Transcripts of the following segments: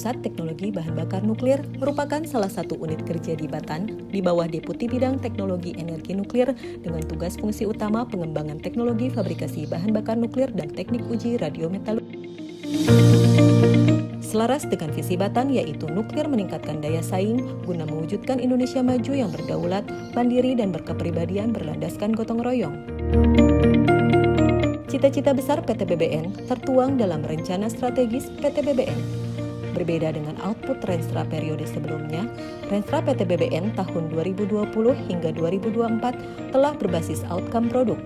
Pusat Teknologi Bahan Bakar Nuklir merupakan salah satu unit kerja di Batan di bawah Deputi Bidang Teknologi Energi Nuklir dengan tugas fungsi utama pengembangan teknologi fabrikasi bahan bakar nuklir dan teknik uji radiometalurgi. Selaras dengan visi Batan yaitu nuklir meningkatkan daya saing guna mewujudkan Indonesia maju yang berdaulat, mandiri dan berkepribadian berlandaskan gotong royong. Cita-cita besar PT BBN tertuang dalam rencana strategis PT BBN. Berbeda dengan output Renstra periode sebelumnya, Renstra PT BBN tahun 2020 hingga 2024 telah berbasis outcome produk,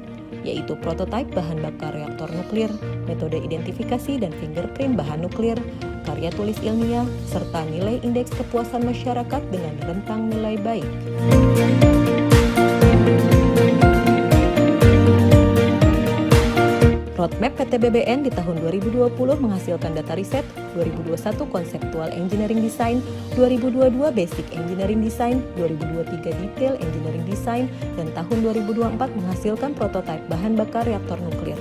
yaitu prototipe bahan bakar reaktor nuklir, metode identifikasi dan fingerprint bahan nuklir, karya tulis ilmiah, serta nilai indeks kepuasan masyarakat dengan rentang nilai baik. Roadmap PT BBN di tahun 2020 menghasilkan data riset, 2021 konseptual engineering design, 2022 basic engineering design, 2023 detail engineering design, dan tahun 2024 menghasilkan prototipe bahan bakar reaktor nuklir.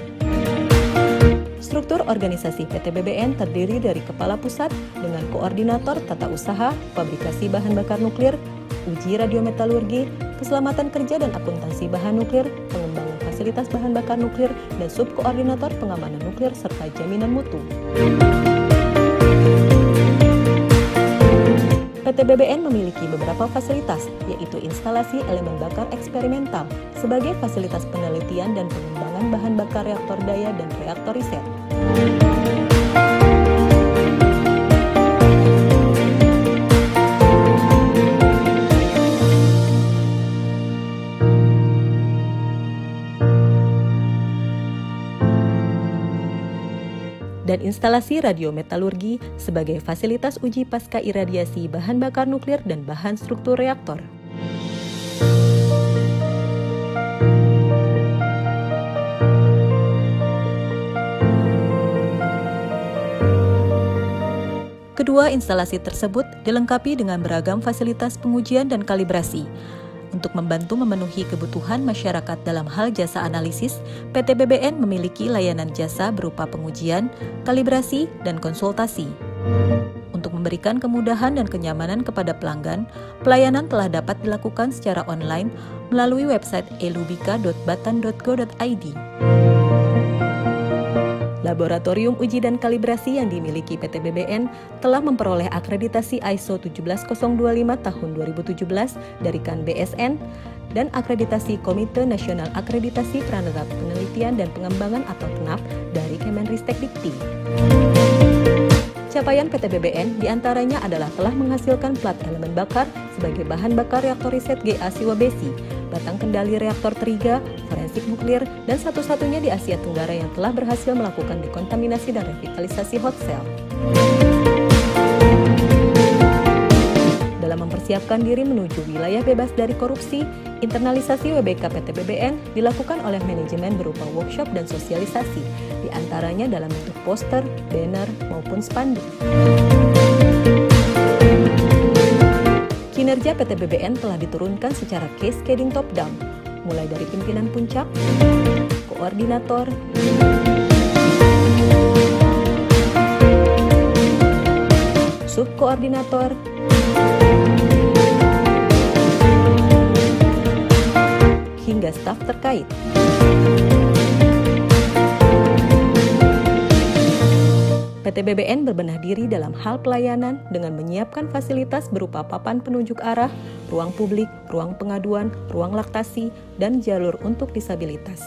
Struktur organisasi PT BBN terdiri dari kepala pusat dengan koordinator tata usaha, fabrikasi bahan bakar nuklir, uji radiometalurgi, keselamatan kerja dan akuntansi bahan nuklir, pengembangan fasilitas bahan bakar nuklir, dan subkoordinator pengamanan nuklir serta jaminan mutu. PT BBN memiliki beberapa fasilitas, yaitu instalasi elemen bakar eksperimental sebagai fasilitas penelitian dan pengembangan bahan bakar reaktor daya dan reaktor riset. Dan instalasi radiometalurgi sebagai fasilitas uji pasca iradiasi bahan bakar nuklir dan bahan struktur reaktor. Kedua instalasi tersebut dilengkapi dengan beragam fasilitas pengujian dan kalibrasi, untuk membantu memenuhi kebutuhan masyarakat dalam hal jasa analisis, PT BBN memiliki layanan jasa berupa pengujian, kalibrasi, dan konsultasi. Untuk memberikan kemudahan dan kenyamanan kepada pelanggan, pelayanan telah dapat dilakukan secara online melalui website elubika.batan.go.id. Laboratorium Uji dan Kalibrasi yang dimiliki PT BBN telah memperoleh akreditasi ISO 17025 tahun 2017 dari KAN BSN dan akreditasi Komite Nasional Akreditasi Peranata Penelitian dan Pengembangan atau KNAP dari Kemenristek Dikti. Capaian PT BBN di antaranya adalah telah menghasilkan plat elemen bakar sebagai bahan bakar reaktor riset GA Siwa Besi, batang kendali reaktor Triga, forensik nuklir, dan satu-satunya di Asia Tenggara yang telah berhasil melakukan dekontaminasi dan revitalisasi hot cell. Mempersiapkan diri menuju wilayah bebas dari korupsi, internalisasi WBK PT BBN dilakukan oleh manajemen berupa workshop dan sosialisasi, di antaranya dalam bentuk poster, banner, maupun spanduk. Kinerja PT BBN telah diturunkan secara cascading top down, mulai dari pimpinan puncak, koordinator, subkoordinator, hingga staf terkait. PT BBN berbenah diri dalam hal pelayanan dengan menyiapkan fasilitas berupa papan penunjuk arah, ruang publik, ruang pengaduan, ruang laktasi, dan jalur untuk disabilitas.